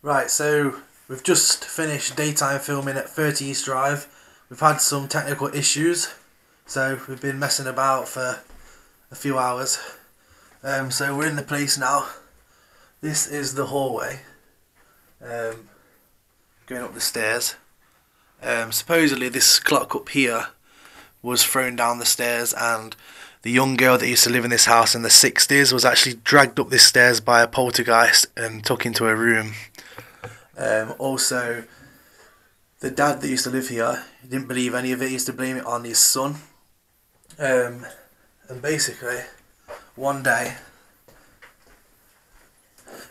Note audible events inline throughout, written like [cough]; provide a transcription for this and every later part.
Right, so we've just finished daytime filming at 30 East Drive. We've had some technical issues, so we've been messing about for a few hours. Um, so we're in the place now. This is the hallway. Um, going up the stairs. Um, supposedly, this clock up here was thrown down the stairs, and the young girl that used to live in this house in the 60s was actually dragged up this stairs by a poltergeist and took into her room. Um, also, the dad that used to live here he didn't believe any of it. He used to blame it on his son. Um, and basically, one day,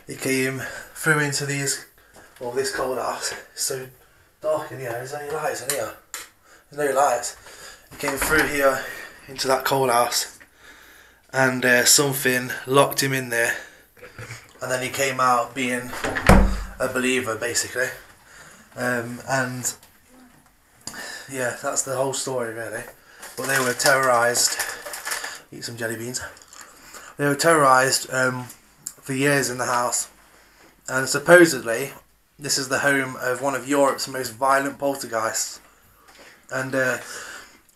he came through into these, well, this coal house. It's so dark in here. There's any lights in here. There's no lights. He came through here into that coal house, and uh, something locked him in there. And then he came out being a believer, basically. Um, and yeah, that's the whole story, really. But they were terrorised. Eat some jelly beans. They were terrorised um, for years in the house, and supposedly this is the home of one of Europe's most violent poltergeists. And uh,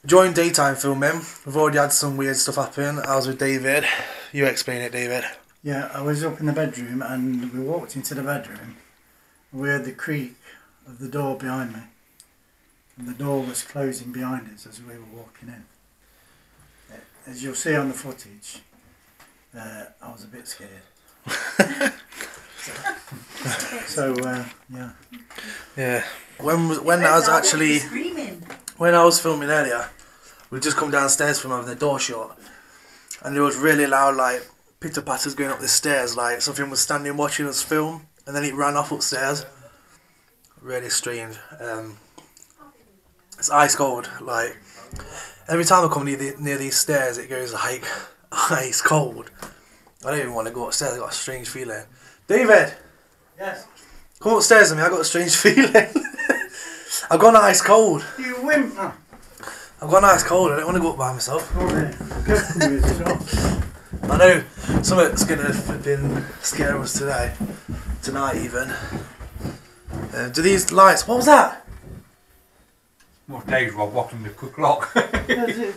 during daytime filming, we've already had some weird stuff happen. I was with David. You explain it, David. Yeah, I was up in the bedroom and we walked into the bedroom. We heard the creak of the door behind me. And the door was closing behind us as we were walking in. Uh, As you'll see on the footage, uh, I was a bit scared. [laughs] [laughs] so, uh, yeah. Yeah. When was when I was actually screaming. When I was filming earlier, we just come downstairs from having the door shut, and there was really loud like pitter patters going up the stairs, like something was standing watching us film, and then it ran off upstairs. Really strange. Um, it's ice cold. Like every time I come near, the, near these stairs, it goes like [laughs] ice cold. I don't even want to go upstairs. I got a strange feeling. David, Yes. come upstairs with me. I got a strange [laughs] feeling. I've gone ice cold. You wimp! Oh, I've gone ice cold. I don't want to go up by myself. oh yeah. Go for me as well. I know something's gonna flipping scare us today, tonight even. Uh, do these lights? What was that? Well, Dave's Rob walking the cook lock. [laughs]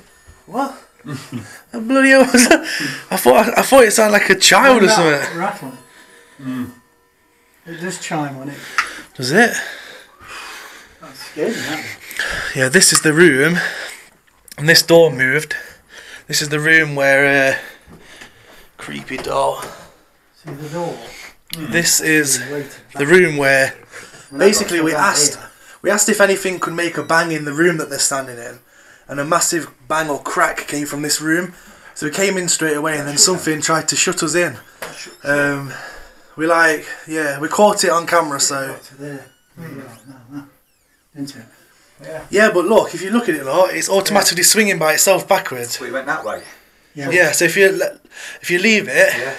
What? [laughs] the bloody hell was that? I thought I thought it sounded like a child or something. Rattle. It does chime on it. Does it? That's scary, that. Yeah, this is the room, and this door moved. This is the room where uh, creepy doll. See the door? This is the room where basically we asked we asked if anything could make a bang in the room that they're standing in and a massive bang or crack came from this room so we came in straight away and then something tried to shut us in um, we like yeah we caught it on camera so Got to there. There you are. No, no. Didn't it? Yeah but look if you look at it lot it's automatically swinging by itself backwards we went that way. Yeah. yeah so if you if you leave it Yeah.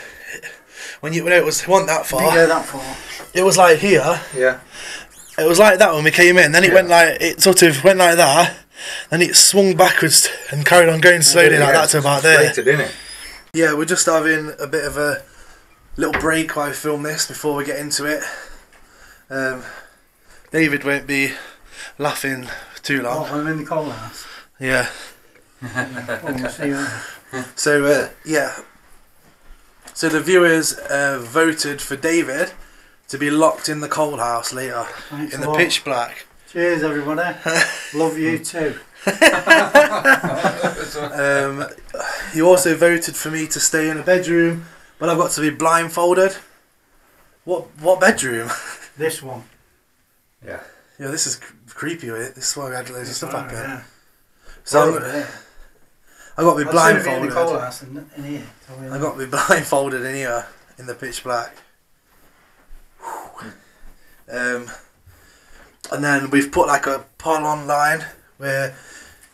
when you when it was wasn't that far that far. it was like here Yeah. It was like that when we came in. Then it Yeah. went like it sort of went like that. Then it swung backwards and carried on going slowly like that to about there. Innit? Yeah, we're just having a bit of a little break while we film this before we get into it. Um, David won't be laughing too Oh, long. I'm in the coal house. Yeah. Oh, we'll see you later. [laughs] So uh, yeah. So the viewers uh, voted for David to be locked in the coal house later Thanks in the lot. pitch black. Cheers, everybody. [laughs] Love you too. [laughs] Um, you also voted for me to stay in a bedroom, but I've got to be blindfolded. What what bedroom? This one. Yeah. Yeah, this is cr- creepy. This is why we had loads of stuff happen. yeah. So I'm. I got to be I'd sooner be in blindfolded. house than in here. I got be [laughs] blindfolded in here in the pitch black. Um, and then we've put like a poll online where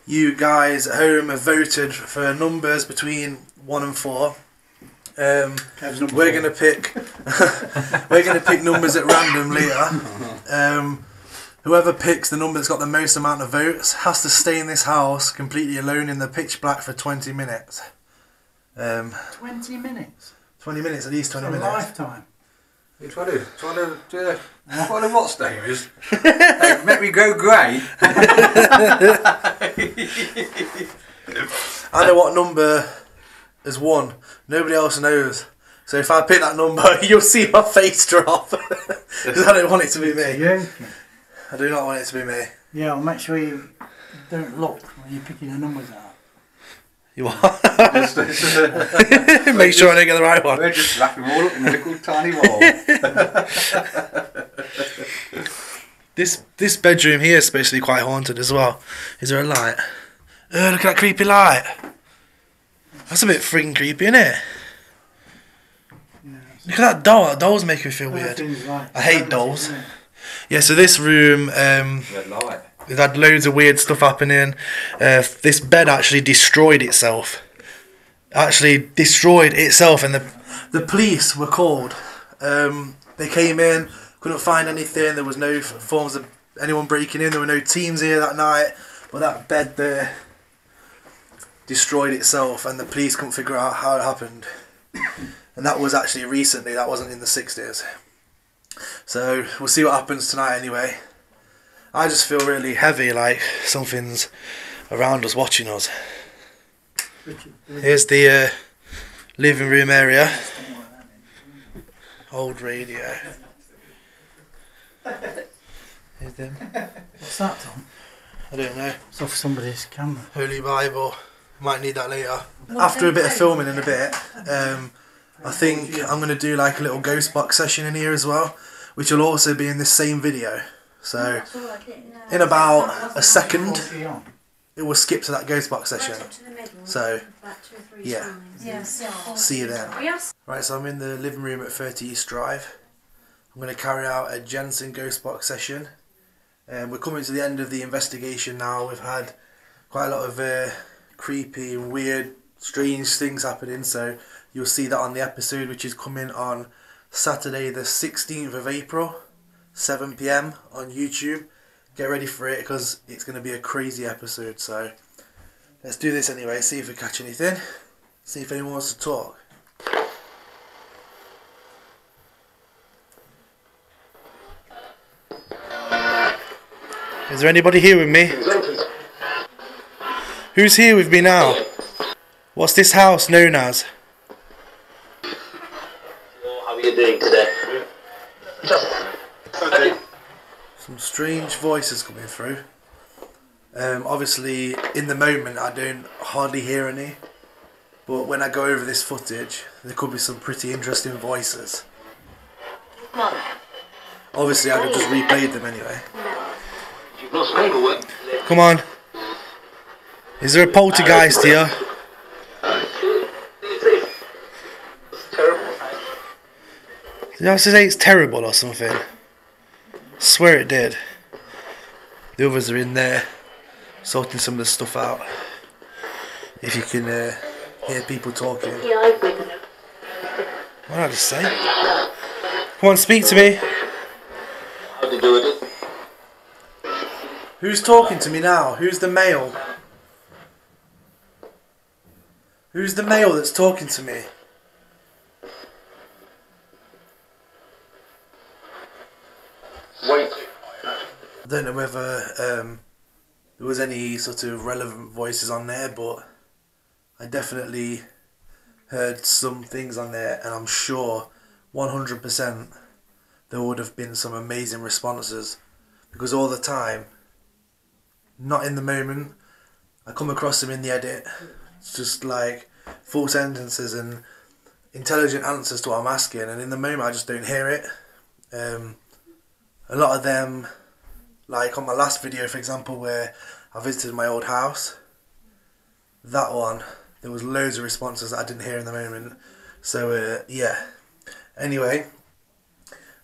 you guys at home have voted for numbers between one and four. Um, we're four. gonna pick [laughs] we're gonna pick numbers at [laughs] random later. Um, whoever picks the number that's got the most amount of votes has to stay in this house completely alone in the pitch black for twenty minutes. Um, 20 minutes. twenty minutes at least. It's Twenty a minutes. lifetime. You trying to, trying to, do what the what's name is? [laughs] They make me go grey. [laughs] I know what number is one. Nobody else knows. So if I pick that number, [laughs] you'll see my face drop. Because I don't want it to be me. Yeah. I do not want it to be me. Yeah, well, make sure you don't look when you're picking the numbers out. You are. It's- [laughs] it's- Make sure I don't get the right one. We're just laughing all up in a little tiny wall. [laughs] This this bedroom here is especially quite haunted as well. Is there a light? Oh, look at that creepy light. That's a bit freaking creepy, isn't it? Yeah. Look at that doll. That doll's making me feel weird. Like I hate dolls. Yeah, so this room, um. We've had loads of weird stuff happening. Uh, this bed actually destroyed itself. Actually destroyed itself, and the the police were called. Um, they came in, couldn't find anything. There was no forms of anyone breaking in. There were no teams here that night. But that bed there destroyed itself, and the police couldn't figure out how it happened. And that was actually recently. That wasn't in the sixties. So we'll see what happens tonight anyway. I just feel really heavy, like something's around us watching us. Richard, Richard, Here's the uh, living room area. Old radio. Here's them. What's that, Tom? I don't know. It's off somebody's camera. Holy Bible. Might need that later. After a bit of filming in a bit, um, I think I'm going to do like a little ghost box session in here as well, which will also be in this same video. So in about a second, What's he on? it will skip to that ghost box session. So, yeah. See you then. Right, so I'm in the living room at 30 East Drive. I'm going to carry out a Jensen ghost box session. Um, we're coming to the end of the investigation now. We've had quite a lot of uh, creepy and weird, strange things happening. So you'll see that on the episode, which is coming on Saturday, the 16th of April, 7 pm on YouTube. Get ready for it because it's going to be a crazy episode. So let's do this anyway. See if we catch anything. See if anyone wants to talk. Is there anybody here with me? Who's here with me now? What's this house known as? How are you doing today? Some strange voices coming through. Um, obviously, in the moment, I don't hardly hear any. But when I go over this footage, there could be some pretty interesting voices. Obviously, I could just replay them anyway. You've not spoken work. Come on. Is there a poltergeist here? Did I say it's terrible or something? Swear it did. The others are in there sorting some of the stuff out. If you can uh, hear people talking. Yeah, I think. What did I just say? Come on, speak to me. How to do it? Who's talking to me now? Who's the male? Who's the male that's talking to me? I don't know whether um, there was any sort of relevant voices on there, but I definitely heard some things on there, and I'm sure 100% there would have been some amazing responses because all the time, not in the moment, I come across them in the edit. It's just like full sentences and intelligent answers to what I'm asking, and in the moment, I just don't hear it. Um, a lot of them like on my last video for example where I visited my old house that one there was loads of responses that I didn't hear in the moment. So uh, yeah. Anyway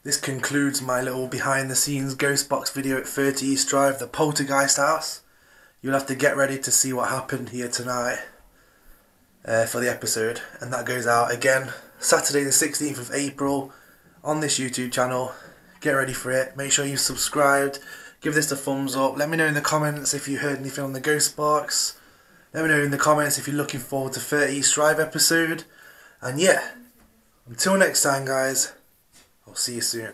this concludes my little behind the scenes ghost box video at 30 East Drive the poltergeist house. You'll have to get ready to see what happened here tonight uh, for the episode. And that goes out again Saturday the 16th of April on this YouTube channel get ready for it. Make sure you've subscribed. Give this a thumbs up. Let me know in the comments if you heard anything on the Ghost Box. Let me know in the comments if you're looking forward to 30 East Drive episode. And yeah, until next time, guys, I'll see you soon.